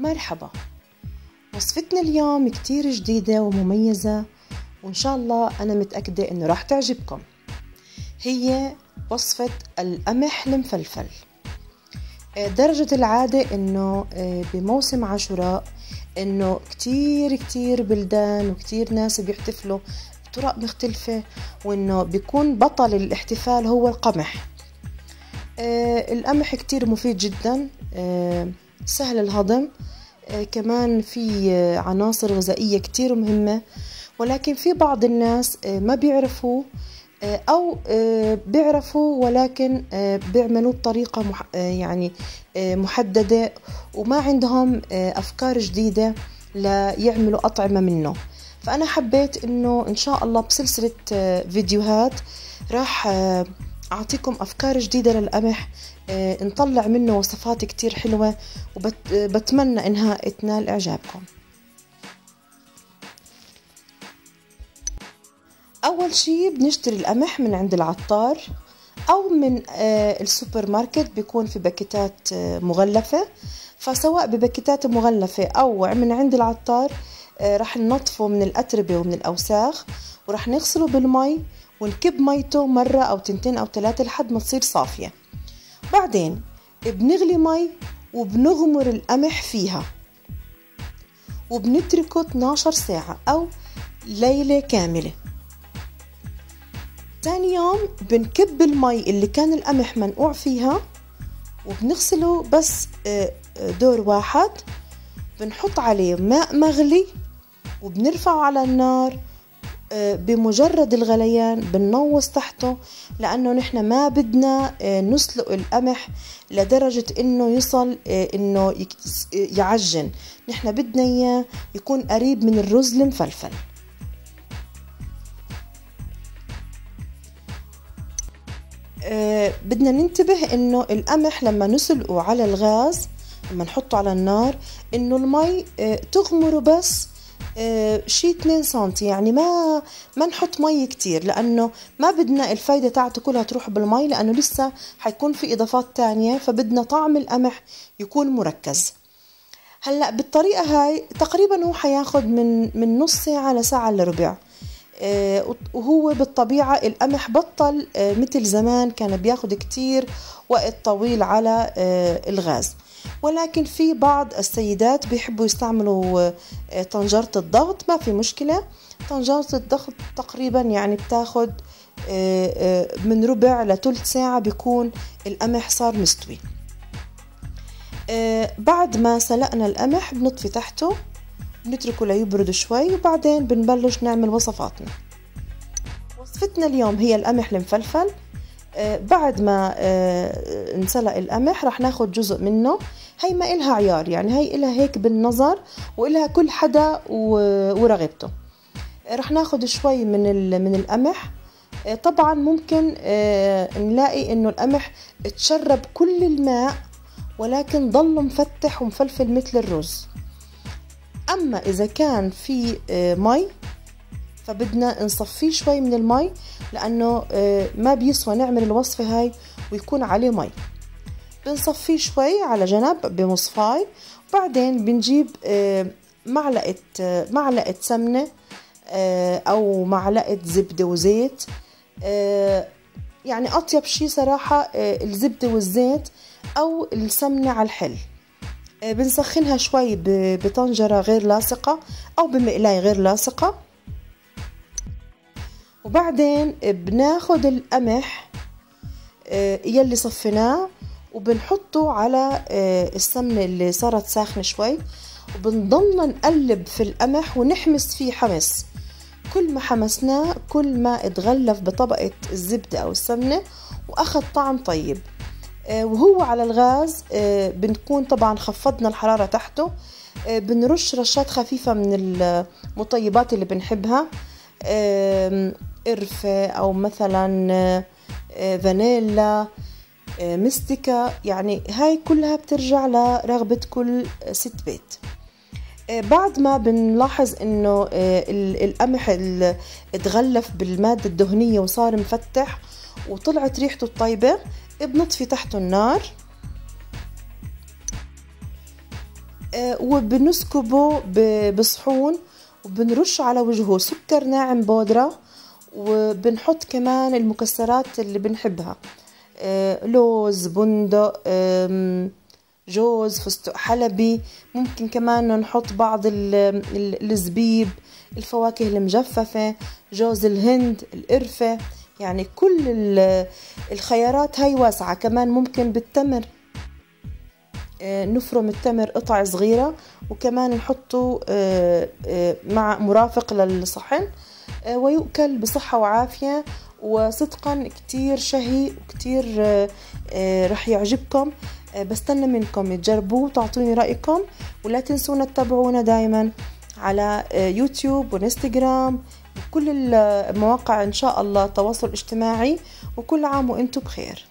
مرحبا. وصفتنا اليوم كتير جديدة ومميزة وإن شاء الله أنا متأكدة إنه راح تعجبكم. هي وصفة القمح المفلفل. آه، درجة العادة إنه آه، بموسم عاشوراء إنه كتير كتير بلدان وكتير ناس بيحتفلوا بطرق مختلفة وإنه بيكون بطل الاحتفال هو القمح. آه، القمح كتير مفيد جدا سهل الهضم كمان في عناصر غذائية كتير مهمة. ولكن في بعض الناس ما بيعرفوا آه، آه، بيعرفوا ولكن آه، بيعملوه بطريقة يعني محددة وما عندهم أفكار جديدة ليعملوا أطعمة منه. فأنا حبيت إنه إن شاء الله بسلسلة فيديوهات راح أعطيكم أفكار جديدة للقمح. نطلع منه وصفات كتير حلوة وبتمنى إنها تنال إعجابكم. أول شي بنشتري القمح من عند العطار أو من آه، السوبر ماركت بيكون في باكيتات آه، مغلفة. فسواء بباكيتات مغلفة أو من عند العطار آه، رح ننظفه من الأتربة ومن الأوساخ ورح نغسله بالمي ونكب ميته مرة أو تنتين أو ثلاثة لحد ما تصير صافية. بعدين بنغلي مي وبنغمر القمح فيها. وبنتركه 12 ساعة أو ليلة كاملة. تاني يوم بنكب المي اللي كان القمح منقوع فيها وبنغسله بس آه، آه، دور واحد. بنحط عليه ماء مغلي وبنرفعه على النار بمجرد الغليان بننوص تحته لأنه نحن ما بدنا نسلق القمح لدرجة إنه يصل إنه يعجن. نحن بدنا إياه يكون قريب من الرز المفلفل. آه، بدنا ننتبه إنه القمح لما نسلقه على الغاز لما نحطه على النار إنه المي آه، تغمره بس آه، شي 2 سنتي يعني ما ما نحط مي كتير لأنه ما بدنا الفايدة تاعته كلها تروح بالمي لأنه لسه حيكون في إضافات تانية فبدنا طعم القمح يكون مركز. هلأ بالطريقة هاي تقريبا هو حياخد من من نص ساعة لساعة إلا ربع. آه، وهو بالطبيعة القمح بطل آه، مثل زمان كان بياخد كتير وقت طويل على آه، الغاز. ولكن في بعض السيدات بيحبوا يستعملوا طنجرة الضغط. ما في مشكلة. طنجرة الضغط تقريبا يعني بتاخد من ربع لثلث ساعة بيكون القمح صار مستوي. بعد ما سلقنا القمح بنطفي تحته بنتركه ليبرد شوي وبعدين بنبلش نعمل وصفاتنا. وصفتنا اليوم هي القمح المفلفل. آه بعد ما آه انسلق القمح رح ناخد جزء منه. هي ما إلها عيار يعني هي إلها هيك بالنظر وإلها كل حدا ورغبته. آه رح ناخد شوي من من القمح آه طبعا ممكن آه نلاقي إنه القمح تشرب كل الماء ولكن ضل مفتح ومفلفل مثل الرز. أما إذا كان في آه، مي فبدنا نصفيه شوي من المي. لأنه آه، ما بيسوى نعمل الوصفة هاي ويكون عليه مي. بنصفيه شوي على جنب بمصفاي وبعدين بنجيب آه، معلقة معلقة سمنة أو معلقة زبدة وزيت. يعني أطيب شي صراحة الزبدة والزيت أو السمنة على الحل. آه، بنسخنها شوي بطنجرة غير لاصقة أو بمقلاية غير لاصقة. وبعدين بناخد القمح آه، يلي صفيناه وبنحطه على آه، السمنة اللي صارت ساخنة شوي وبنضلنا نقلب في القمح ونحمس فيه حمس كل ما حمسناه كل ما اتغلف بطبقة الزبدة أو السمنة وأخذ طعم طيب. آه، وهو على الغاز بنكون طبعا خفضنا الحرارة تحته. بنرش رشات خفيفة من المطيبات اللي بنحبها. قرفة أو مثلا فانيلا مستكة يعني هاي كلها بترجع لرغبة كل ست بيت. بعد ما بنلاحظ إنه القمح اتغلف بالمادة الدهنية وصار مفتح وطلعت ريحته الطيبة بنطفي تحته النار. وبنسكبه بصحون وبنرش على وجهه سكر ناعم بودرة. وبنحط كمان المكسرات اللي بنحبها. لوز بندق جوز فستق حلبي. ممكن كمان نحط بعض الزبيب الفواكه المجففة جوز الهند القرفة. يعني كل الخيارات هاي واسعة. كمان ممكن بالتمر. آه، نفرم التمر قطع صغيرة وكمان نحطه آه، آه، مع مرافق للصحن ويؤكل بصحة وعافية وصدقا كتير شهي وكتير رح يعجبكم. بستنى منكم تجربوه وتعطوني رأيكم ولا تنسونا تتابعونا دايما على يوتيوب وإنستغرام وكل المواقع إن شاء الله تواصل اجتماعي وكل عام وإنتم بخير.